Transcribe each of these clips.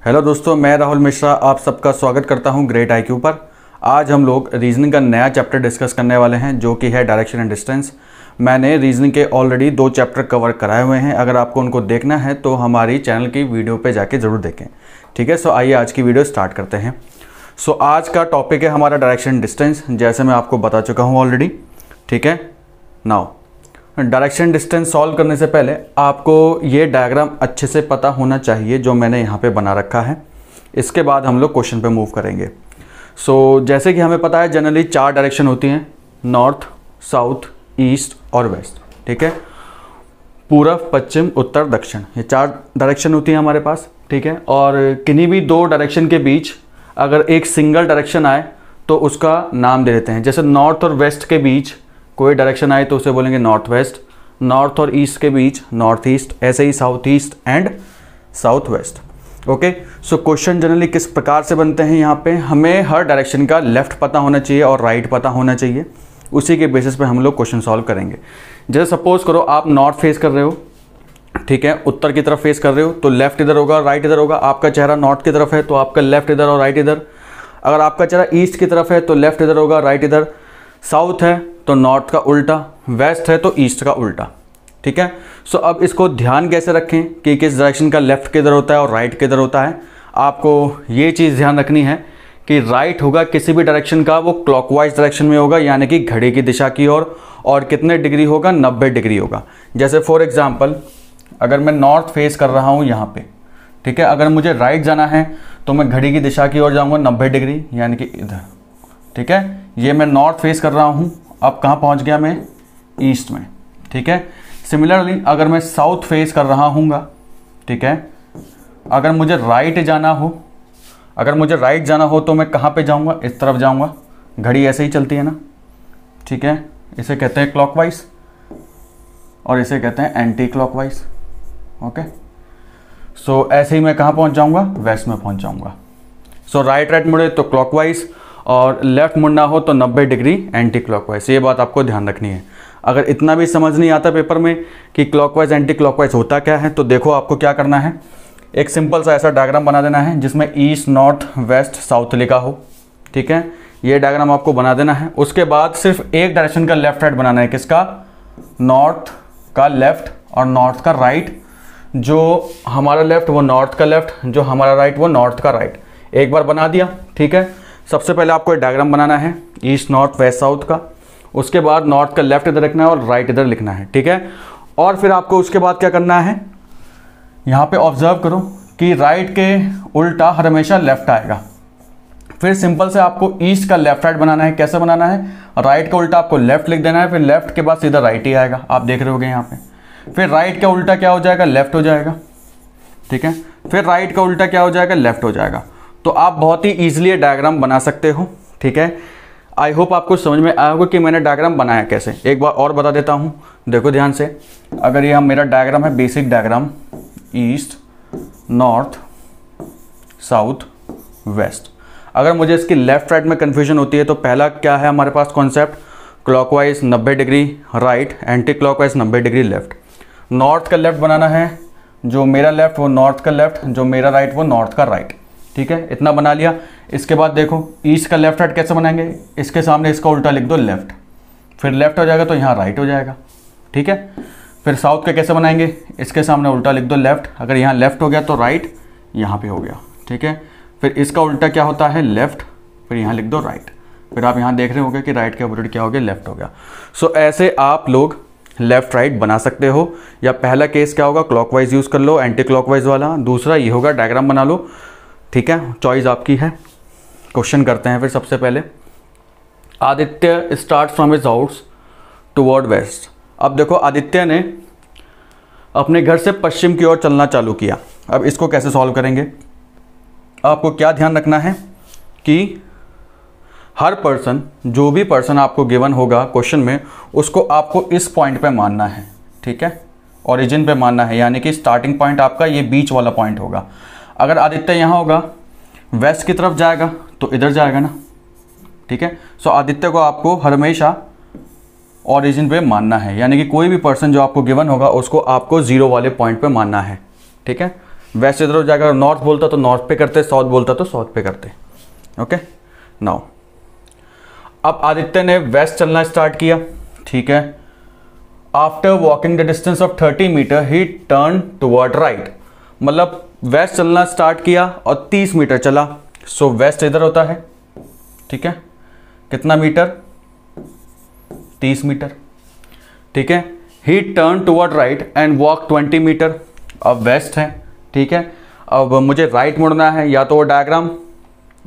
Hello दोस्तों, मैं राहुल मिश्रा आप सबका स्वागत करता हूँ ग्रेट आईक्यू पर। आज हम लोग रीजनिंग का नया चैप्टर डिस्कस करने वाले हैं, जो कि है डायरेक्शन एंड डिस्टेंस मैंने रीजनिंग के ऑलरेडी दो चैप्टर कवर कराए हुए हैं। अगर आपको उनको देखना है तो हमारी चैनल की वीडियो पे जाके ज़रूर देखें। ठीक है सो आइए आज की वीडियो स्टार्ट करते हैं। सो आज का टॉपिक है हमारा डायरेक्शन डिस्टेंस जैसे मैं आपको बता चुका हूँ ऑलरेडी ठीक है? नाउ डायरेक्शन डिस्टेंस सॉल्व करने से पहले आपको ये डायग्राम अच्छे से पता होना चाहिए जो मैंने यहाँ पे बना रखा है। इसके बाद हम लोग क्वेश्चन पे मूव करेंगे। सो so, जैसे कि हमें पता है जनरली चार डायरेक्शन होती हैं नॉर्थ साउथ ईस्ट और वेस्ट ठीक है? पूरब पश्चिम उत्तर दक्षिण ये चार डायरेक्शन होती हैं हमारे पास ठीक है? और किन्हीं भी दो डायरेक्शन के बीच अगर एक सिंगल डायरेक्शन आए तो उसका नाम दे देते हैं। जैसे नॉर्थ और वेस्ट के बीच कोई डायरेक्शन आए तो उसे बोलेंगे नॉर्थ वेस्ट नॉर्थ और ईस्ट के बीच नॉर्थ ईस्ट ऐसे ही south east and south west okay so question generally किस प्रकार से बनते हैं यहाँ पे? हमें हर डायरेक्शन का लेफ़्ट पता होना चाहिए और राइट right पता होना चाहिए। उसी के बेसिस पे हम लोग क्वेश्चन सॉल्व करेंगे। जैसे सपोज़ करो आप नॉर्थ फेस कर रहे हो, ठीक है? उत्तर की तरफ़ फेस कर रहे हो तो लेफ़्ट इधर होगा राइट इधर होगा। आपका चेहरा नॉर्थ की तरफ़ है तो आपका लेफ़्ट इधर और राइट इधर। अगर आपका चेहरा ईस्ट की तरफ़ है तो लेफ़्ट इधर होगा राइट इधर। साउथ है तो नॉर्थ का उल्टा वेस्ट है तो ईस्ट का उल्टा ठीक है? सो अब इसको ध्यान कैसे रखें कि किस डायरेक्शन का लेफ़्ट किधर होता है और राइट किधर होता है? आपको ये चीज़ ध्यान रखनी है कि राइट होगा किसी भी डायरेक्शन का वो क्लॉकवाइज डायरेक्शन में होगा यानी कि घड़ी की दिशा की ओर और, कितने डिग्री होगा? 90 डिग्री होगा। जैसे फॉर एग्जांपल अगर मैं नॉर्थ फेस कर रहा हूँ यहाँ पे ठीक है? अगर मुझे राइट जाना है तो मैं घड़ी की दिशा की ओर जाऊँगा नब्बे डिग्री यानी कि इधर ठीक है? ये मैं नॉर्थ फेस कर रहा हूँ अब कहाँ पहुँच गया मैं? ईस्ट में, ठीक है? सिमिलरली अगर मैं साउथ फेस कर रहा हूँगा, ठीक है? अगर मुझे राइट जाना हो, अगर मुझे राइट जाना हो तो मैं कहाँ पे जाऊँगा? इस तरफ़ जाऊँगा। घड़ी ऐसे ही चलती है ना? ठीक है? इसे कहते हैं क्लॉकवाइज और इसे कहते हैं एंटी क्लॉकवाइज ओके सो ऐसे ही मैं कहाँ पहुँच जाऊँगा? वेस्ट में पहुँच जाऊँगा। सो राइट राइट मुड़े तो क्लॉकवाइज और लेफ़्ट मुड़ना हो तो 90 डिग्री एंटी क्लॉकवाइज ये बात आपको ध्यान रखनी है। अगर इतना भी समझ नहीं आता पेपर में कि क्लॉकवाइज एंटी क्लॉकवाइज होता क्या है तो देखो आपको क्या करना है। एक सिंपल सा ऐसा डायग्राम बना देना है, जिसमें ईस्ट नॉर्थ वेस्ट साउथ लिखा हो। ठीक है? ये डायग्राम आपको बना देना है। उसके बाद सिर्फ़ एक डायरेक्शन का लेफ़्ट राइट बनाना है। किसका? नॉर्थ का लेफ़्ट और नॉर्थ का राइट जो हमारा लेफ़्ट वो नॉर्थ का लेफ़्ट जो हमारा राइट वो नॉर्थ का राइट एक बार बना दिया। ठीक है? सबसे पहले आपको एक डायग्राम बनाना है ईस्ट नॉर्थ वेस्ट साउथ का। उसके बाद नॉर्थ का लेफ़्ट इधर रखना है और राइट इधर लिखना है, ठीक है? और फिर आपको उसके बाद क्या करना है? यहाँ पे ऑब्ज़र्व करो कि राइट के उल्टा हर हमेशा लेफ़्ट आएगा। फिर सिंपल से आपको ईस्ट का लेफ़्ट राइट बनाना है। कैसे बनाना है? राइट का उल्टा आपको लेफ़्ट लिख देना है, फिर लेफ़्ट के बाद सीधा राइट ही आएगा। आप देख रहे होगे यहाँ पे। फिर राइट का उल्टा क्या हो जाएगा? लेफ़्ट हो जाएगा, ठीक है? फिर राइट का उल्टा क्या हो जाएगा? लेफ़्ट हो जाएगा। तो आप बहुत ही ईजिली डायग्राम बना सकते हो, ठीक है? आई होप आपको समझ में आया होगा कि मैंने डायग्राम बनाया कैसे। एक बार और बता देता हूँ, देखो ध्यान से, अगर ये मेरा डायग्राम है basic diagram east north south west अगर मुझे इसकी लेफ़्ट राइट में कन्फ्यूज़न होती है तो पहला क्या है हमारे पास concept clockwise 90 degree right anti clockwise 90 degree left north का लेफ़्ट बनाना है, जो मेरा लेफ़्ट वो नॉर्थ का लेफ़्ट जो मेरा राइट वो नॉर्थ का राइट ठीक है? इतना बना लिया। इसके बाद देखो ईस्ट का लेफ़्ट राइट कैसे बनाएँगे? इसके सामने इसका उल्टा लिख दो लेफ़्ट फिर लेफ़्ट हो जाएगा तो यहाँ राइट हो जाएगा। ठीक है? फिर साउथ का कैसे बनाएँगे? इसके सामने उल्टा लिख दो लेफ़्ट अगर यहाँ लेफ़्ट हो गया तो राइट यहाँ पे हो गया। ठीक है? फिर इसका उल्टा क्या होता है? लेफ़्ट फिर यहाँ लिख दो राइट फिर आप यहाँ देख रहे होंगे कि राइट के अपोजिट क्या हो गया? लेफ़्ट हो गया। सो so, ऐसे आप लोग लेफ़्ट राइट बना सकते हो। या पहला केस क्या होगा? क्लॉकवाइज यूज़ कर लो एंटी क्लॉकवाइज वाला। दूसरा ये होगा डायग्राम बना लो। ठीक है? चॉइस आपकी है। क्वेश्चन करते हैं फिर सबसे पहले। Aditya start from his house toward west अब देखो, आदित्य ने अपने घर से पश्चिम की ओर चलना चालू किया। अब इसको कैसे सॉल्व करेंगे? आपको क्या ध्यान रखना है कि हर पर्सन जो भी पर्सन आपको गिवन होगा क्वेश्चन में, उसको आपको इस पॉइंट पे मानना है। ठीक है? ओरिजिन पे मानना है। यानी कि स्टार्टिंग पॉइंट आपका ये बीच वाला पॉइंट होगा। अगर आदित्य यहाँ होगा, वेस्ट की तरफ़ जाएगा तो इधर जाएगा ना? ठीक है? सो आदित्य को आपको हमेशा ओरिजिन पे मानना है। यानी कि कोई भी पर्सन जो आपको गिवन होगा, उसको आपको ज़ीरो वाले पॉइंट पे मानना है। ठीक है? वेस्ट इधर हो जाएगा नॉर्थ बोलता तो नॉर्थ पे करते साउथ बोलता तो साउथ पे करते। ओके नाउ अब आदित्य ने वेस्ट चलना स्टार्ट किया। ठीक है? After walking the distance of 30 meter he turn toward right मतलब वेस्ट चलना स्टार्ट किया और 30 मीटर चला। सो वेस्ट इधर होता है, ठीक है? कितना मीटर 30 मीटर ठीक है? He turn toward right and walk 20 meter अब वेस्ट है, ठीक है? अब मुझे राइट मुड़ना है, या तो वो डायग्राम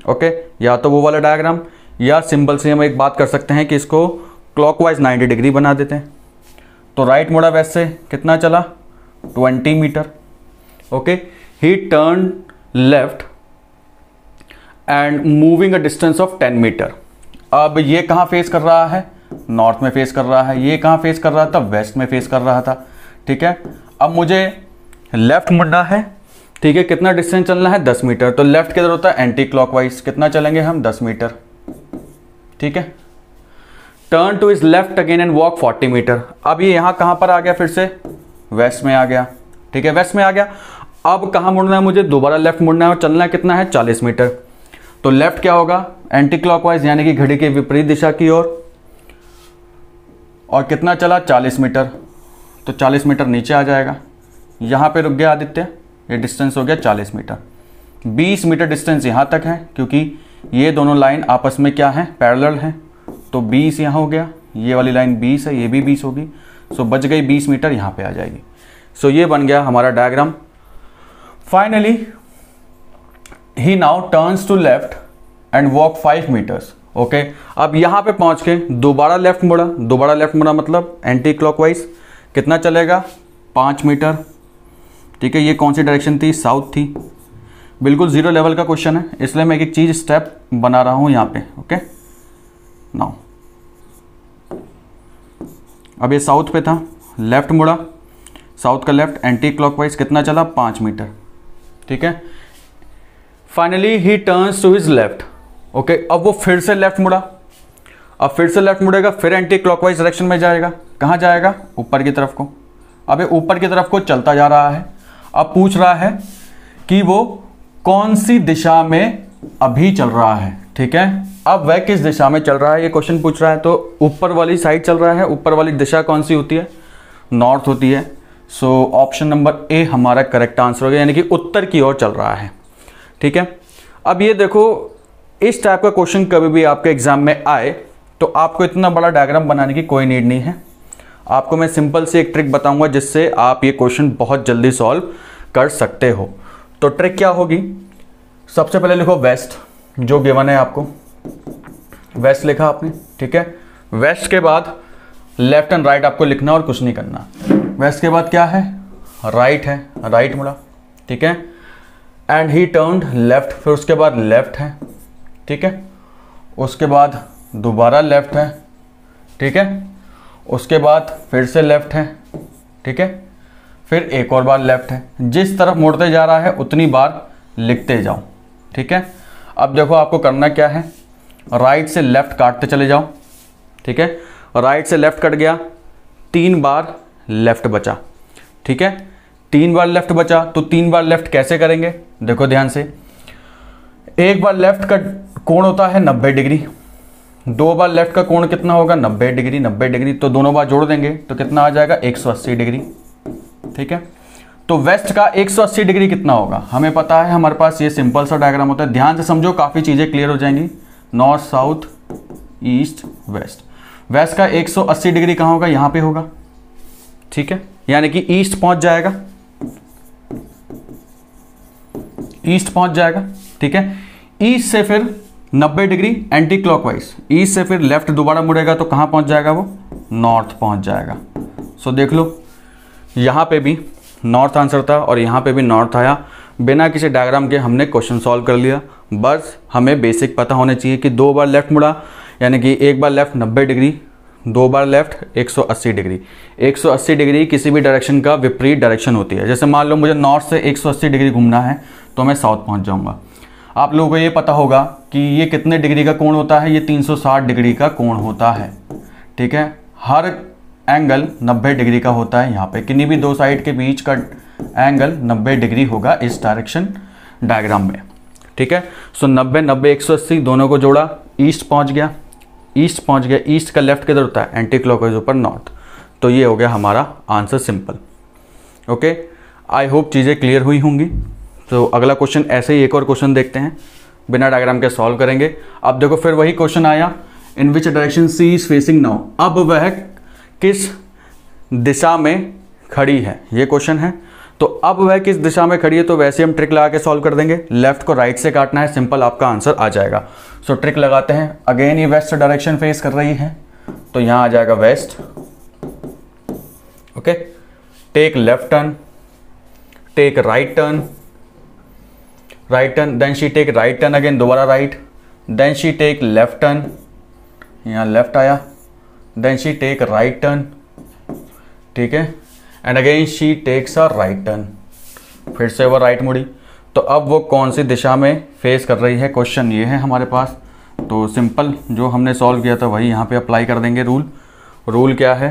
ओके या तो वो वाला डायग्राम या सिंपल से हम एक बात कर सकते हैं कि इसको क्लॉकवाइज 90 डिग्री बना देते हैं। तो राइट मुड़ा वेस्ट से, कितना चला? 20 meter okay he turn left and moving a distance of 10 meter अब ये कहाँ फेस कर रहा है? नॉर्थ में फेस कर रहा है। ये कहाँ फेस कर रहा था? वेस्ट में फेस कर रहा था। ठीक है? अब मुझे लेफ़्ट मुड़ना है। ठीक है? कितना डिस्टेंस चलना है? 10 मीटर तो लेफ़्ट किधर होता है? एंटी क्लॉकवाइज कितना चलेंगे हम? 10 मीटर ठीक है? Turn to his left again and walk 40 meter अब ये यहाँ कहाँ पर आ गया फिर से? वेस्ट में आ गया। ठीक है? वेस्ट में आ गया। अब कहाँ मुड़ना है मुझे? दोबारा लेफ़्ट मुड़ना है और चलना कितना है? 40 मीटर। तो लेफ़्ट क्या होगा? एंटी क्लॉकवाइज यानी कि घड़ी के विपरीत दिशा की ओर। और, कितना चला? 40 मीटर। तो 40 मीटर नीचे आ जाएगा। यहाँ पे रुक गया आदित्य। ये डिस्टेंस हो गया 40 मीटर। 20 मीटर डिस्टेंस यहाँ तक है क्योंकि ये दोनों लाइन आपस में क्या है? पैरल हैं। तो 20 यहाँ हो गया। ये वाली लाइन 20 है ये भी 20 होगी। सो बच गई 20 मीटर यहाँ पे आ जाएगी। सो ये बन गया हमारा diagram finally he now turns to left and walk five meters okay अब यहाँ पे पहुँच के दोबारा लेफ़्ट मुड़ा। दोबारा लेफ़्ट मुड़ा मतलब एंटी क्लॉकवाइज कितना चलेगा? पाँच मीटर। ठीक है, ये कौन सी डायरेक्शन थी? साउथ थी। बिल्कुल ज़ीरो लेवल का क्वेश्चन है। इसलिए मैं एक एक चीज़ स्टेप बना रहा हूँ यहाँ पे ओके नाउ अब ये साउथ पे था। लेफ़्ट मुड़ा। साउथ का लेफ़्ट एंटी क्लॉकवाइज कितना चला? पाँच मीटर। ठीक है? Finally he turns to his left okay अब वो फिर से लेफ़्ट मुड़ा। अब फिर से लेफ़्ट मुड़ेगा, फिर एंटी क्लॉकवाइज डायरेक्शन में जाएगा। कहाँ जाएगा? ऊपर की तरफ़ को। अब ये ऊपर की तरफ़ को चलता जा रहा है। अब पूछ रहा है कि वो कौन सी दिशा में अभी चल रहा है? ठीक है? अब वह किस दिशा में चल रहा है? ये क्वेश्चन पूछ रहा है। तो ऊपर वाली साइड चल रहा है। ऊपर वाली दिशा कौन सी होती है? नॉर्थ होती है। सो ऑप्शन नंबर ए हमारा करेक्ट आंसर हो गया, यानी कि उत्तर की ओर चल रहा है। ठीक है? अब ये देखो, इस टाइप का क्वेश्चन कभी भी आपके एग्ज़ाम में आए तो आपको इतना बड़ा डायग्राम बनाने की कोई नीड नहीं है। आपको मैं सिंपल से एक ट्रिक बताऊँगा, जिससे आप ये क्वेश्चन बहुत जल्दी सॉल्व कर सकते हो। तो ट्रिक क्या होगी? सबसे पहले लिखो वेस्ट जो गिवन है आपको। वेस्ट लिखा आपने, ठीक है? वेस्ट के बाद लेफ़्ट एंड राइट आपको लिखना और कुछ नहीं करना। वेस्ट के बाद क्या है? राइट है। राइट मुड़ा। ठीक है? एंड ही टर्न लेफ़्ट फिर उसके बाद लेफ़्ट है। ठीक है? उसके बाद दोबारा लेफ़्ट है। ठीक है? उसके बाद फिर से लेफ़्ट है। ठीक है? फिर एक और बार लेफ़्ट है। जिस तरफ़ मुड़ते जा रहा है, उतनी बार लिखते जाओ। ठीक है? अब देखो आपको करना क्या है। राइट से लेफ़्ट काटते चले जाओ। ठीक है? राइट से लेफ़्ट कट गया। तीन बार लेफ़्ट बचा। ठीक है? तीन बार लेफ़्ट बचा तो तीन बार लेफ़्ट कैसे करेंगे? देखो ध्यान से। एक बार लेफ़्ट का कोण होता है 90 डिग्री। दो बार लेफ़्ट का कोण कितना होगा? 90 डिग्री 90 डिग्री तो दोनों बार जोड़ देंगे तो कितना आ जाएगा? 180 डिग्री। ठीक है? तो वेस्ट का 180 डिग्री कितना होगा? हमें पता है, हमारे पास ये सिंपल सा डायग्राम होता है। ध्यान से समझो, काफ़ी चीज़ें क्लियर हो जाएँगी। North south east west west का 180 डिग्री कहाँ होगा? यहाँ पे होगा। ठीक है? यानी कि ईस्ट पहुँच जाएगा। ईस्ट पहुँच जाएगा, ठीक है? ईस्ट से फिर 90 डिग्री एंटी क्लॉकवाइज ईस्ट से फिर लेफ़्ट दोबारा मुड़ेगा तो कहाँ पहुँच जाएगा वो? नॉर्थ पहुँच जाएगा। सो देख लो, यहाँ पे भी नॉर्थ आंसर था और यहाँ पे भी नॉर्थ आया। बिना किसी डायग्राम के हमने क्वेश्चन सॉल्व कर लिया। बस हमें बेसिक पता होना चाहिए कि दो बार लेफ़्ट मुड़ा, यानी कि एक बार लेफ़्ट 90 डिग्री दो बार लेफ़्ट 180 डिग्री। 180 डिग्री किसी भी डायरेक्शन का विपरीत डायरेक्शन होती है। जैसे मान लो मुझे नॉर्थ से 180 डिग्री घूमना है तो मैं साउथ पहुँच जाऊँगा। आप लोगों को ये पता होगा कि ये कितने डिग्री का कोण होता है, ये 360 डिग्री का कोण होता है। ठीक है? हर एंगल 90 डिग्री का होता है यहाँ पे। किन्हीं भी दो साइड के बीच का एंगल 90 डिग्री होगा इस डायरेक्शन डायग्राम में। ठीक है? सो 90 90 180 दोनों को जोड़ा ईस्ट पहुँच गया। ईस्ट पहुँच गया, ईस्ट का लेफ़्ट किधर होता है? एंटी क्लॉकवाइज ऊपर नॉर्थ तो ये हो गया हमारा answer simple. Okay? I hope चीज़ें क्लियर हुई होंगी। तो अगला क्वेश्चन ऐसे ही एक और क्वेश्चन देखते हैं। बिना डायग्राम के सॉल्व करेंगे। अब देखो, फिर वही क्वेश्चन आया। In which direction C is facing now अब वह किस दिशा में खड़ी है? ये क्वेश्चन है। तो अब वह किस दिशा में खड़ी है तो वैसे हम ट्रिक लगा के सॉल्व कर देंगे। लेफ़्ट को राइट से काटना है सिंपल आपका आंसर आ जाएगा। सो so, ट्रिक लगाते हैं। अगेन ये वेस्ट डायरेक्शन फेस कर रही है। तो यहाँ आ जाएगा west okay take left turn take right turn right turn then she take right turn again दोबारा right then she take left turn यहाँ लेफ़्ट आया। Then she take right turn ठीक है? And again she takes a right turn फिर से वह right मुड़ी। तो अब वो कौन सी दिशा में फेस कर रही है? क्वेश्चन ये है हमारे पास। तो सिंपल जो हमने सॉल्व किया था वही यहाँ पे अप्लाई कर देंगे रूल रूल क्या है?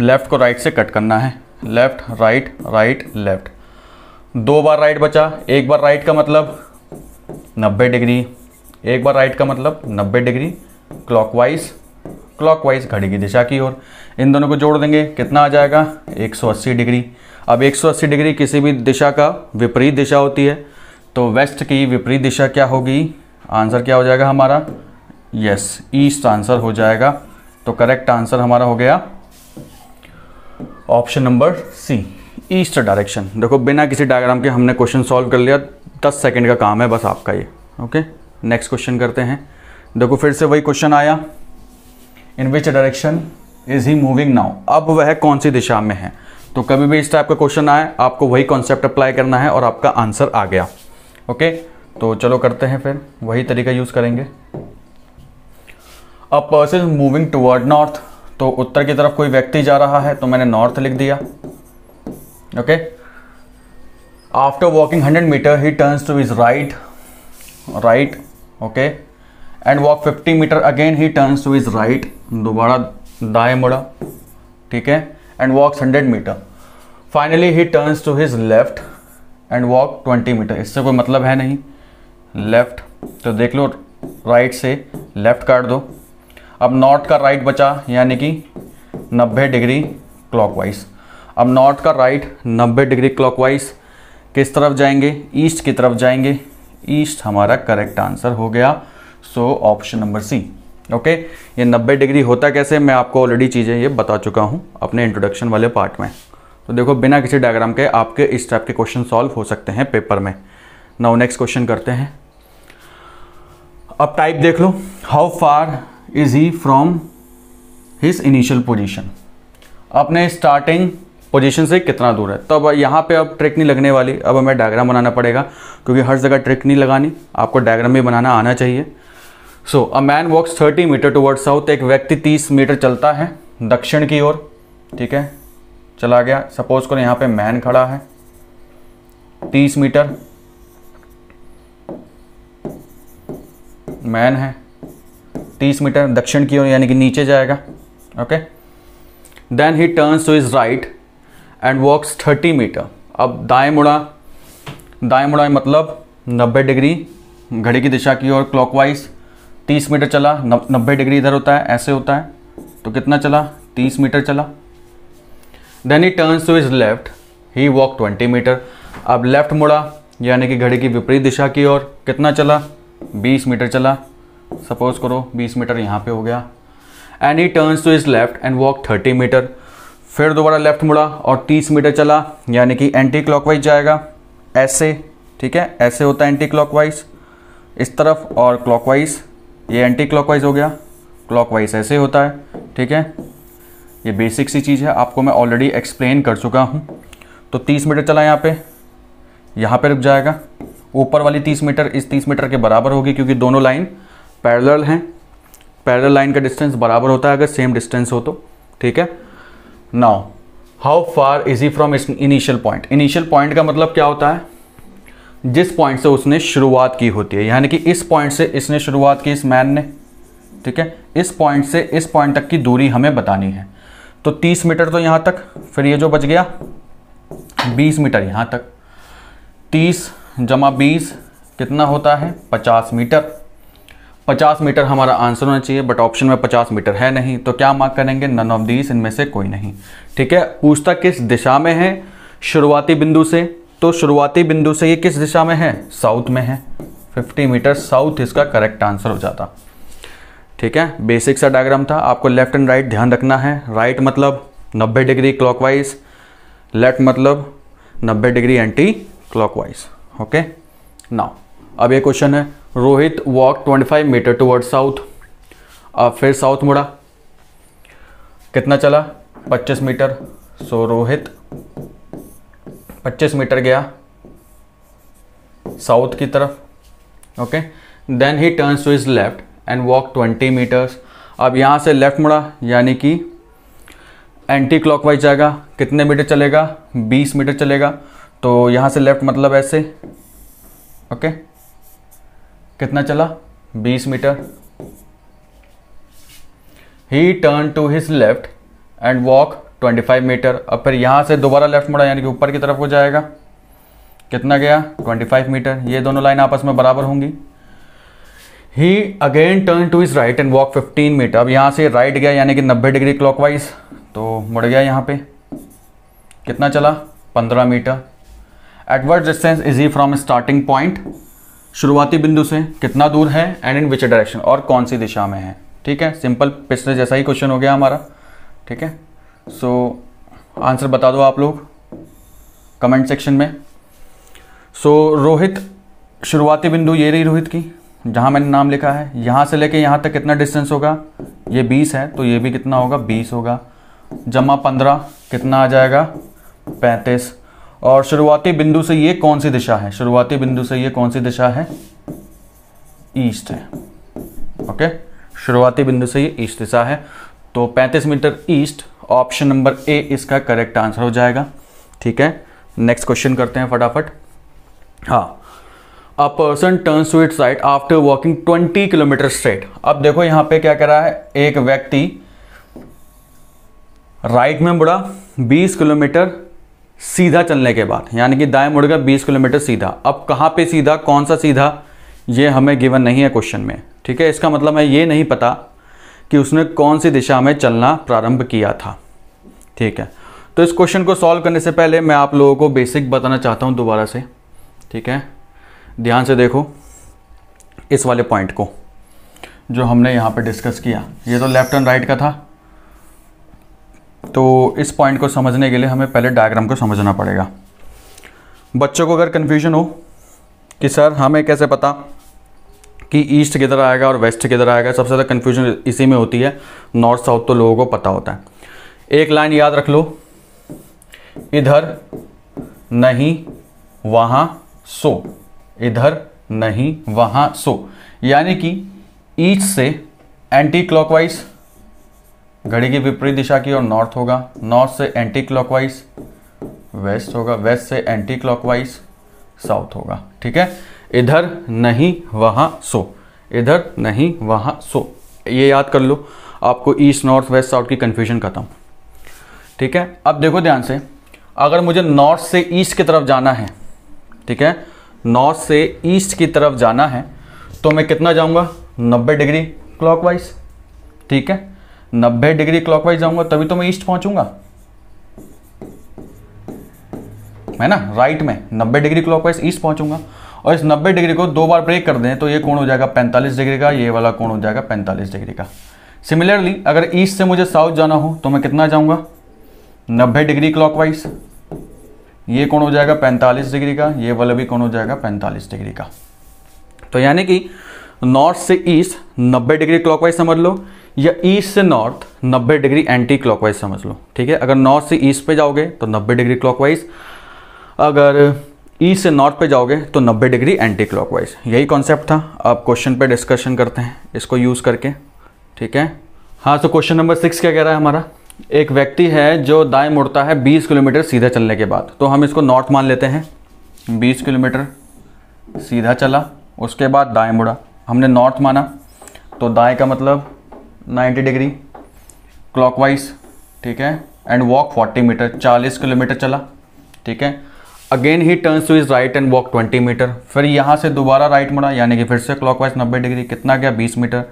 लेफ़्ट को राइट से कट करना है। लेफ़्ट राइट राइट लेफ़्ट दो बार राइट बचा। एक बार राइट का मतलब 90 डिग्री। एक बार राइट का मतलब 90 डिग्री। क्लॉकवाइज क्लॉकवाइज घड़ी की दिशा की ओर। इन दोनों को जोड़ देंगे। कितना आ जाएगा? 180 डिग्री। अब 180 डिग्री किसी भी दिशा का विपरीत दिशा होती है। तो वेस्ट की विपरीत दिशा क्या होगी? आंसर क्या हो जाएगा हमारा? यस, ईस्ट आंसर हो जाएगा। तो करेक्ट आंसर हमारा हो गया option number C, east direction. देखो, बिना किसी डायग्राम के हमने क्वेश्चन सॉल्व कर लिया। दस सेकेंड का काम है, बस आपका ये। ओके? नेक्स्ट क्वेश्चन करते हैं। देखो, फिर से वही क्वेश्चन आया। In which direction is he moving now अब वह कौन सी दिशा में है? तो कभी भी इस टाइप का क्वेश्चन आए, आपको वही कॉन्सेप्ट अप्लाई करना है और आपका आंसर आ गया। ओके तो चलो करते हैं फिर। वही तरीका यूज़ करेंगे। A person moving toward north तो उत्तर की तरफ़ कोई व्यक्ति जा रहा है तो मैंने नॉर्थ लिख दिया। Okay? After walking 100 meter, he turns to his right right okay? And walk 50 meter again he turns to his right दोबारा दाएँ मुड़ा, ठीक है? And walks 100 meter finally he turns to his left and walk 20 meter इससे कोई मतलब है नहीं। लेफ़्ट तो देख लो राइट से लेफ़्ट काट दो। अब नॉर्थ का राइट बचा, यानी कि 90 डिग्री क्लॉकवाइज अब नॉर्थ का राइट 90 डिग्री क्लॉकवाइज किस तरफ़ जाएँगे? ईस्ट की तरफ़ जाएँगे। ईस्ट हमारा करेक्ट आंसर हो गया। So option number C okay ये 90 डिग्री होता कैसे? मैं आपको ऑलरेडी चीज़ें ये बता चुका हूँ अपने इंट्रोडक्शन वाले पार्ट में। तो देखो, बिना किसी डायग्राम के आपके इस टाइप के क्वेश्चन सॉल्व हो सकते हैं पेपर में। नाउ नेक्स्ट क्वेश्चन करते हैं। अब टाइप देख लो। How far is he from his initial position अपने स्टार्टिंग पोजीशन से कितना दूर है? तो अब यहाँ पे अब ट्रिक नहीं लगने वाली। अब हमें डायग्राम बनाना पड़ेगा, क्योंकि हर जगह ट्रिक नहीं लगानी। आपको डायग्राम भी बनाना आना चाहिए। So a man walks thirty metre toward south एक व्यक्ति तीस मीटर चलता है दक्षिण की ओर। ठीक है? चला गया। सपोज़ करो यहाँ पे मैन खड़ा है। तीस मीटर मैन है। तीस मीटर दक्षिण की ओर, यानी कि नीचे जाएगा। Okay then he turns to his right and walks thirty metre अब दाएँ मुड़ा। दाएँ मुड़ा मतलब नब्बे डिग्री। घड़ी की दिशा की ओर क्लॉकवाइज तीस मीटर चला नब्बे डिग्री इधर होता है, ऐसे होता है। तो कितना चला? तीस मीटर चला। Then he turns to his left he walk twenty metre अब लेफ़्ट मुड़ा, यानी कि घड़ी की विपरीत दिशा की ओर। कितना चला? बीस मीटर चला। सपोज़ करो, बीस मीटर यहाँ पे हो गया। And he turns to his left and walk thirty metre फिर दोबारा लेफ़्ट मुड़ा और 30 मीटर चला, यानी कि एंटी क्लॉकवाइज जाएगा। ऐसे, ठीक है? ऐसे होता है एंटी क्लॉकवाइज इस तरफ़ और क्लॉकवाइज ये एंटी क्लॉकवाइज हो गया। क्लॉकवाइज ऐसे होता है, ठीक है? ये बेसिक सी चीज़ है, आपको मैं ऑलरेडी एक्सप्लेन कर चुका हूँ। तो 30 मीटर चला यहाँ पे। यहाँ पे रुक जाएगा। ऊपर वाली 30 मीटर इस 30 मीटर के बराबर होगी, क्योंकि दोनों लाइन पैरेलल हैं। पैरेलल लाइन का डिस्टेंस बराबर होता है, अगर सेम डिस्टेंस हो तो ठीक है? Now how far is he from initial point initial point का मतलब क्या होता है? जिस पॉइंट से उसने शुरुआत की होती है, यानी कि इस पॉइंट से इसने शुरुआत की इस मैन ने, ठीक है? इस पॉइंट से इस पॉइंट तक की दूरी हमें बतानी है। तो 30 मीटर तो यहाँ तक, फिर ये जो बच गया, बीस मीटर यहाँ तक। तीस जमा बीस कितना होता है? पचास मीटर। पचास मीटर हमारा आंसर होना चाहिए बट ऑप्शन में पचास मीटर है नहीं तो क्या मार्क करेंगे? नन ऑफ़ दीस इनमें से कोई नहीं। ठीक है? पूछता किस दिशा में है? शुरुआती बिंदु से तो शुरुआती बिंदु से ये किस दिशा में है? साउथ में है। 50 मीटर साउथ इसका करेक्ट आंसर हो जाता। ठीक है? बेसिक सा डायग्राम था। आपको लेफ़्ट एंड राइट ध्यान रखना है। राइट right मतलब 90 डिग्री क्लॉकवाइज। लेफ़्ट मतलब 90 degree anti clockwise okay? Now अब ये क्वेश्चन है। Rohit walk 25 metre toward south अब फिर साउथ मुड़ा। कितना चला? 25 मीटर। सो रोहित 25 मीटर गया साउथ की तरफ़ okay then he turns to his left and walk 20 metres अब यहाँ से लेफ़्ट मुड़ा, यानी कि एंटी क्लॉकवाइज जाएगा। कितने मीटर चलेगा? 20 मीटर चलेगा। तो यहाँ से लेफ़्ट मतलब ऐसे ओके कितना चला? 20 metre. He turn to his left and walk 25 metre. अब फिर यहाँ से दोबारा लेफ़्ट मुड़ा, यानी कि ऊपर की तरफ़ हो जाएगा। कितना गया? 25 मीटर। ये दोनों लाइन आपस में बराबर होंगी। He again turn to his right and walk 15 metre अब यहाँ से राइट गया, यानी कि 90 डिग्री क्लॉकवाइज तो मुड़ गया यहाँ पे। कितना चला? 15 metre. एटवर्ड distance is he from starting point शुरुआती बिंदु से कितना दूर है? एंड इन विच डायरेक्शन और कौन सी दिशा में है? ठीक है? सिंपल पिछले जैसा ही क्वेश्चन हो गया हमारा। ठीक है? सो so, आंसर बता दो आप लोग कमेंट सेक्शन में। सो so, रोहित शुरुआती बिंदु ये रही रोहित की जहाँ मैंने नाम लिखा है। यहाँ से लेके यहाँ तक कितना डिस्टेंस होगा? ये 20 है तो ये भी कितना होगा? 20 होगा। जमा 15 कितना आ जाएगा? 35 और शुरुआती बिंदु से ये कौन सी दिशा है? शुरुआती बिंदु से ये कौन सी दिशा है? ईस्ट है। ओके? शुरुआती बिंदु से ये ईस्ट दिशा है। तो 35 metre east option number A इसका करेक्ट आंसर हो जाएगा। ठीक है? नेक्स्ट क्वेश्चन करते हैं फटाफट। हाँ। A person turn to it side after walking 20 kilometre straight अब देखो यहाँ पे क्या कर रहा है? एक व्यक्ति राइट में मुड़ा 20 किलोमीटर सीधा चलने के बाद। यानी कि दाएँ मुड़ गया बीस किलोमीटर सीधा। अब कहाँ पे सीधा? कौन सा सीधा? ये हमें गिवन नहीं है क्वेश्चन में। ठीक है? इसका मतलब है ये नहीं पता कि उसने कौन सी दिशा में चलना प्रारंभ किया था। ठीक है। तो इस क्वेश्चन को सॉल्व करने से पहले मैं आप लोगों को बेसिक बताना चाहता हूँ दोबारा से। ठीक है? ध्यान से देखो इस वाले पॉइंट को, जो हमने यहाँ पे डिस्कस किया। ये तो लेफ़्ट एंड राइट का था। तो इस पॉइंट को समझने के लिए हमें पहले डायग्राम को समझना पड़ेगा। बच्चों को अगर कन्फ्यूज़न हो कि सर हमें कैसे पता कि ईस्ट किधर आएगा और वेस्ट किधर आएगा, सबसे ज़्यादा कन्फ्यूज़न इसी में होती है। नॉर्थ साउथ तो लोगों को पता होता है। एक लाइन याद रख लो। इधर नहीं, वहाँ सो। इधर नहीं, वहाँ सो। यानी कि ईस्ट से एंटी क्लॉकवाइज घड़ी की विपरीत दिशा की ओर नॉर्थ होगा। नॉर्थ से एंटी क्लॉकवाइज वेस्ट होगा। वेस्ट से एंटी क्लॉकवाइज साउथ होगा। ठीक है? इधर नहीं, वहाँ सो। इधर नहीं, वहाँ सो। ये याद कर लो। आपको ईस्ट नॉर्थ वेस्ट साउथ की कंफ्यूजन खत्म। ठीक है? अब देखो ध्यान से। अगर मुझे नॉर्थ से ईस्ट की तरफ़ जाना है, ठीक है? नॉर्थ से ईस्ट की तरफ़ जाना है तो मैं कितना जाऊँगा? 90 डिग्री क्लॉकवाइज ठीक है? नब्बे डिग्री क्लॉकवाइज जाऊँगा, तभी तो मैं ईस्ट पहुंचूँगा। है ना? राइट में 90 डिग्री क्लॉकवाइज ईस्ट पहुंचूँगा। और इस 90 डिग्री को दो बार ब्रेक कर दें तो ये कोण हो जाएगा 45 डिग्री का, ये वाला कोण हो जाएगा 45 डिग्री का। सिमिलरली अगर ईस्ट से मुझे साउथ जाना हो तो मैं कितना जाऊँगा? 90 डिग्री क्लॉकवाइज ये कौन हो जाएगा? 45 डिग्री का। ये वाला भी कौन हो जाएगा? 45 डिग्री का। तो यानी कि नॉर्थ से ईस्ट 90 डिग्री क्लॉकवाइज समझ लो, या ईस्ट से नॉर्थ 90 डिग्री एंटी क्लॉकवाइज समझ लो। ठीक है? अगर नॉर्थ से ईस्ट पे जाओगे तो 90 डिग्री क्लॉकवाइज अगर ईस्ट से नॉर्थ पे जाओगे तो 90 डिग्री एंटी क्लॉकवाइज यही कॉन्सेप्ट था। अब क्वेश्चन पे डिस्कशन करते हैं। इसको यूज़ करके। ठीक है? हाँ तो क्वेश्चन नंबर सिक्स क्या कह रहा है हमारा? एक व्यक्ति है जो दाएँ मुड़ता है 20 किलोमीटर सीधा चलने के बाद। तो हम इसको नॉर्थ मान लेते हैं। 20 किलोमीटर सीधा चला उसके बाद दाएँ मुड़ा। हमने नॉर्थ माना तो दाएँ का मतलब 90 डिग्री क्लॉकवाइज ठीक है? एंड वॉक 40 मीटर 40 किलोमीटर चला ठीक है? Again he turns to his right and walk 20 metre फिर यहाँ से दोबारा राइट मुड़ा यानी कि फिर से क्लॉकवाइज 90 डिग्री कितना गया? 20 मीटर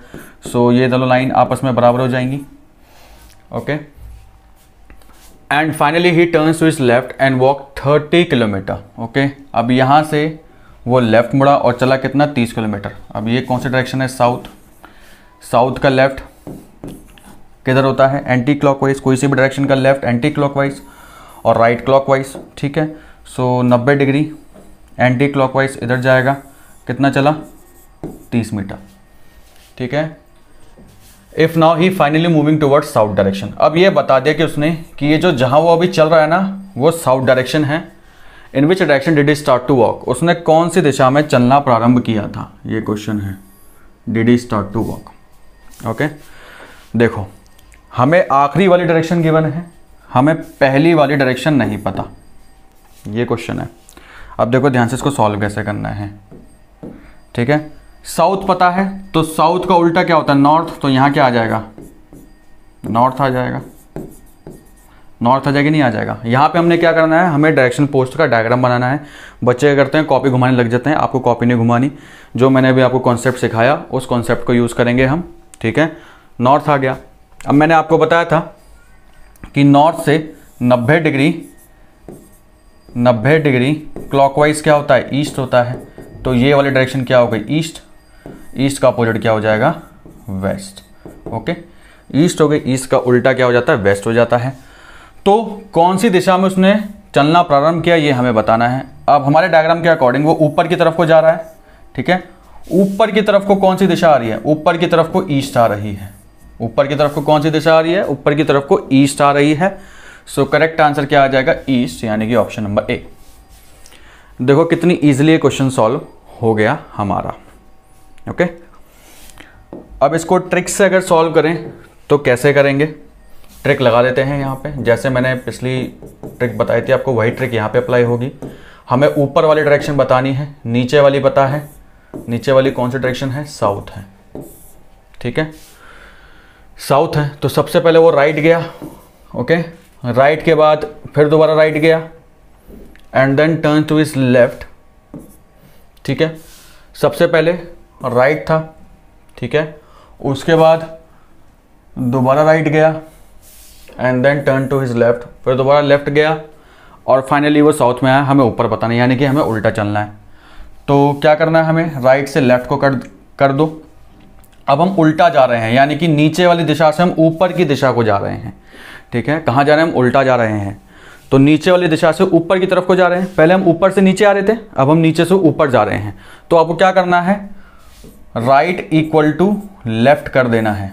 सो so, ये दोनों लाइन आपस में बराबर हो जाएँगी। Okay and finally he turns to his left and walk 30 kilometre okay अब यहाँ से वो लेफ़्ट मुड़ा और चला कितना? 30 किलोमीटर अब ये कौन सा डायरेक्शन है? साउथ साउथ का लेफ़्ट किधर होता है? एंटी क्लॉकवाइज कोई सी भी डायरेक्शन का लेफ़्ट एंटी क्लॉकवाइज और राइट क्लॉकवाइज ठीक है? So so, 90 degree anti clockwise इधर जाएगा। कितना चला? 30 मीटर. ठीक है? If now he finally moving towards south direction अब ये बता दिया कि उसने कि ये जो जहाँ वो अभी चल रहा है ना, वो साउथ डायरेक्शन है। In which direction did he start to walk उसने कौन सी दिशा में चलना प्रारंभ किया था? ये क्वेश्चन है। Did he start to walk okay देखो, हमें आखिरी वाली डायरेक्शन गिवन है। हमें पहली वाली डायरेक्शन नहीं पता। ये क्वेश्चन है। अब देखो, ध्यान से इसको सॉल्व कैसे करना है। ठीक है? साउथ पता है तो साउथ का उल्टा क्या होता है? नॉर्थ तो यहाँ क्या आ जाएगा? नॉर्थ आ जाएगा। नॉर्थ आ जाएगा, नहीं आ जाएगा। यहाँ पे हमने क्या करना है? हमें डायरेक्शन पोस्ट का डायग्राम बनाना है। बच्चे क्या करते हैं? कॉपी घुमाने लग जाते हैं। आपको कॉपी नहीं घुमानी। जो मैंने अभी आपको कॉन्सेप्ट सिखाया, उस कॉन्सेप्ट को यूज़ करेंगे हम। ठीक है? नॉर्थ आ गया। अब मैंने आपको बताया था कि नॉर्थ से 90 डिग्री 90 डिग्री क्लॉकवाइज क्या होता है? ईस्ट होता है। तो ये वाली डायरेक्शन क्या हो गई? ईस्ट ईस्ट का अपोजिट क्या हो जाएगा? वेस्ट ओके ईस्ट हो गई ईस्ट का उल्टा क्या हो जाता है? वेस्ट हो जाता है। तो कौन सी दिशा में उसने चलना प्रारंभ किया, ये हमें बताना है। अब हमारे डायग्राम के अकॉर्डिंग वो ऊपर की तरफ़ को जा रहा है, ठीक है? ऊपर की तरफ़ को कौन सी दिशा आ रही है? ऊपर की तरफ़ को ईस्ट आ रही है। ऊपर की तरफ़ को कौन सी दिशा आ रही है? ऊपर की तरफ़ को ईस्ट आ रही है। सो करेक्ट आंसर क्या आ जाएगा? ईस्ट यानी कि ऑप्शन नंबर ए देखो कितनी इजीली क्वेश्चन सॉल्व हो गया हमारा। ओके? अब इसको ट्रिक से अगर सॉल्व करें तो कैसे करेंगे? ट्रिक लगा देते हैं यहाँ पे। जैसे मैंने पिछली ट्रिक बताई थी, आपको वही ट्रिक यहाँ पे अप्लाई होगी। हमें ऊपर वाली डायरेक्शन बतानी है, नीचे वाली पता है। नीचे वाली कौन सी डायरेक्शन है? साउथ है। ठीक है? साउथ है। तो सबसे पहले वो राइट गया। ओके? राइट के बाद फिर दोबारा राइट गया। And then turn to his left ठीक है? सबसे पहले राइट था, ठीक है? उसके बाद दोबारा राइट गया and then turn to his left फिर दोबारा लेफ़्ट गया और फाइनली वो साउथ में आया। हमें ऊपर बताना यानी कि हमें उल्टा चलना है। तो क्या करना है हमें? राइट से लेफ़्ट को कर कर दो। अब हम उल्टा जा रहे हैं, यानी कि नीचे वाली दिशा से हम ऊपर की दिशा को जा रहे हैं। ठीक है? कहाँ जा रहे हैं? हम उल्टा जा रहे हैं। तो नीचे वाली दिशा से ऊपर की तरफ़ को जा रहे हैं। पहले हम ऊपर से नीचे आ रहे थे, अब हम नीचे से ऊपर जा रहे हैं। तो आपको क्या करना है? राइट इक्वल टू लेफ़्ट कर देना है।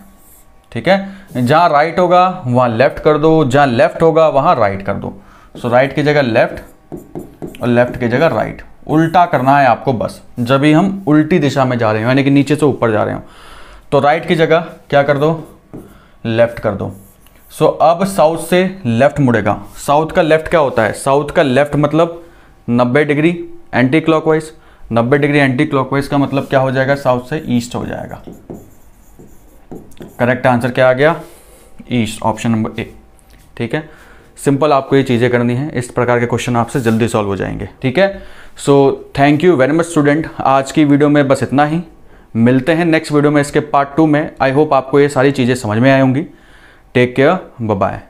ठीक है? जहाँ राइट होगा वहाँ लेफ़्ट कर दो। जहाँ लेफ़्ट होगा वहाँ राइट कर दो। सो राइट की जगह लेफ़्ट और लेफ़्ट की जगह राइट उल्टा करना है आपको बस। जब भी हम उल्टी दिशा में जा रहे हो यानी कि नीचे से ऊपर जा रहे हो तो राइट की जगह क्या कर दो? लेफ़्ट कर दो। सो so, अब साउथ से लेफ़्ट मुड़ेगा। साउथ का लेफ़्ट क्या होता है? साउथ का लेफ़्ट मतलब 90 degree anti clockwise 90 degree anti clockwise का मतलब क्या हो जाएगा? साउथ से ईस्ट हो जाएगा। करेक्ट आंसर क्या आ गया? ईस्ट ऑप्शन नंबर ए ठीक है? सिंपल आपको ये चीज़ें करनी है। इस प्रकार के क्वेश्चन आपसे जल्दी सॉल्व हो जाएँगे। ठीक है? So thank you very much student आज की वीडियो में बस इतना ही। मिलते हैं नेक्स्ट वीडियो में इसके पार्ट टू में। आई होप आपको ये सारी चीज़ें समझ में आई होंगी। Take care bye